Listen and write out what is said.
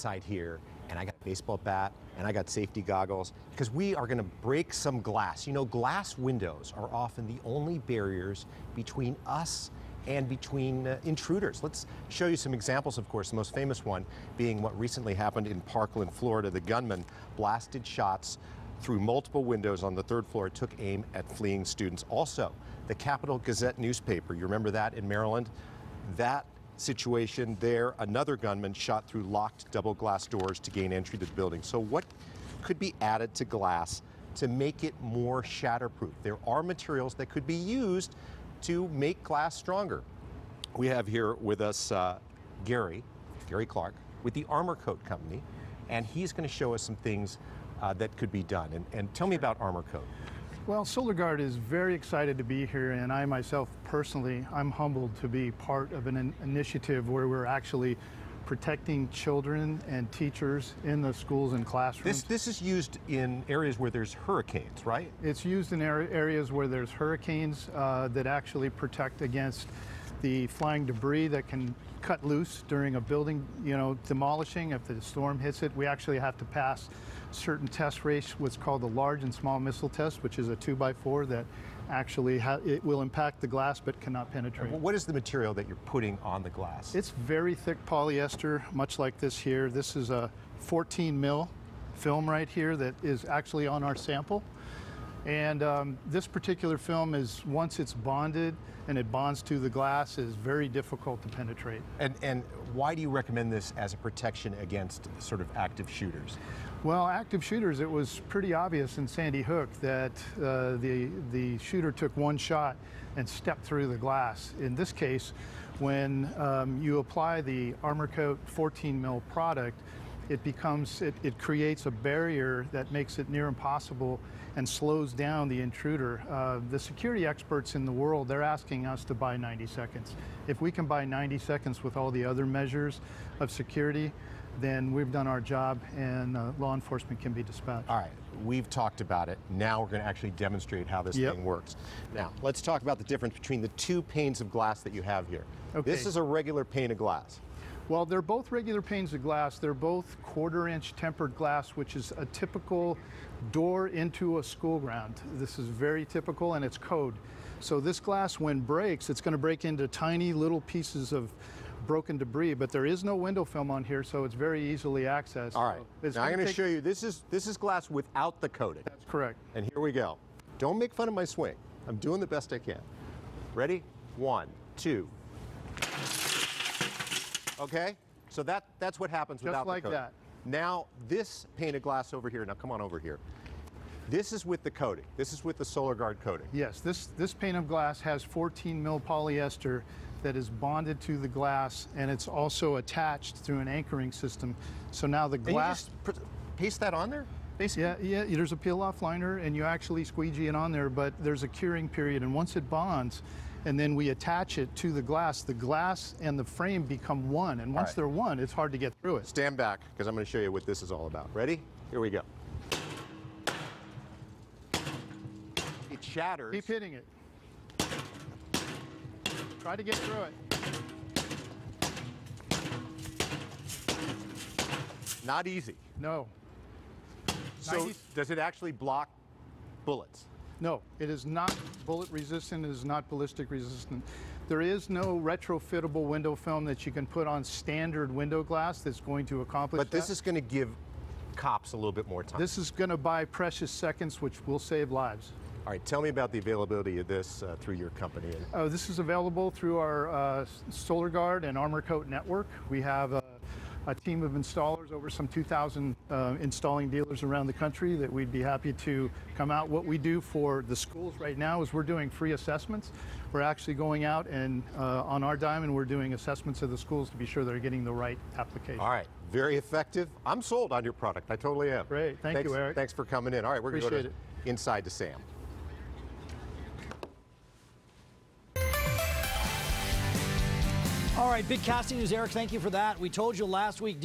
Side here, and I got a baseball bat, and I got safety goggles, because we are going to break some glass. You know, glass windows are often the only barriers between us and between uh, intruders. Let's show you some examples, of course, the most famous one being what recently happened in Parkland, Florida. The gunman blasted shots through multiple windows on the third floor, took aim at fleeing students. Also, the Capital Gazette newspaper, you remember that in Maryland? That situation there, another gunman shot through locked double glass doors to gain entry to the building. So what could be added to glass to make it more shatterproof? There are materials that could be used to make glass stronger. We have here with us uh, Gary, Gary Clark, with the Armorcoat Company, and he's going to show us some things uh, that could be done. And, and tell me about Armorcoat. Well, Solar Gard is very excited to be here, and I myself personally, I'm humbled to be part of an in initiative where we're actually protecting children and teachers in the schools and classrooms. This, this is used in areas where there's hurricanes, right? It's used in areas where there's hurricanes uh, that actually protect against the flying debris that can cut loose during a building, you know, demolishing. If the storm hits it, we actually have to pass certain test race, what's called the large and small missile test, which is a two by four that actually it will impact the glass but cannot penetrate. What is the material that you're putting on the glass? It's very thick polyester, much like this here. This is a 14 mil film right here that is actually on our sample. And um, this particular film is, once it's bonded and it bonds to the glass, is very difficult to penetrate. And, and why do you recommend this as a protection against sort of active shooters? Well, active shooters, it was pretty obvious in Sandy Hook that uh, the, the shooter took one shot and stepped through the glass. In this case, when um, you apply the Armorcoat 14 mil product, it becomes, it, it creates a barrier that makes it near impossible and slows down the intruder. Uh, the security experts in the world, they're asking us to buy 90 seconds. If we can buy 90 seconds with all the other measures of security, then we've done our job and uh, law enforcement can be dispatched. All right, we've talked about it. Now we're going to actually demonstrate how this yep. thing works. Now, let's talk about the difference between the two panes of glass that you have here. Okay. This is a regular pane of glass. Well, they're both regular panes of glass. They're both quarter inch tempered glass, which is a typical door into a school ground. This is very typical and it's code. So this glass, when breaks, it's going to break into tiny little pieces of broken debris, but there is no window film on here, so it's very easily accessed. All right, so now I'm going to show you, this is, this is glass without the coating. That's correct. And here we go. Don't make fun of my swing. I'm doing the best I can. Ready? One, two, Okay? So that, that's what happens Just without like the coating. that. Now, this pane of glass over here, now come on over here. This is with the coating. This is with the Solar Gard coating. Yes, this, this pane of glass has 14 mil polyester that is bonded to the glass and it's also attached through an anchoring system. So now the glass... And you just paste that on there? Basically? Yeah, yeah, there's a peel-off liner and you actually squeegee it on there, but there's a curing period and once it bonds, and then we attach it to the glass. The glass and the frame become one, and once right. they're one, it's hard to get through it. Stand back, because I'm going to show you what this is all about. Ready? Here we go. It shatters. Keep hitting it. Try to get through it. Not easy. No. So does it actually block bullets? No, it is not bullet resistant, it is not ballistic resistant. There is no retrofittable window film that you can put on standard window glass that's going to accomplish But this that. is going to give cops a little bit more time. This is going to buy precious seconds, which will save lives. All right, tell me about the availability of this uh, through your company. Oh, this is available through our uh, Solar Gard and Armorcoat network. We have uh, a team of installers, over some 2,000 uh, installing dealers around the country that we'd be happy to come out. What we do for the schools right now is we're doing free assessments. We're actually going out and uh, on our dime and we're doing assessments of the schools to be sure they're getting the right application. All right, very effective. I'm sold on your product. I totally am. Great, thank thanks, you, Eric. Thanks for coming in. All right, we're going to go inside to Sam. All right, big casting news, Eric. Thank you for that. We told you last week.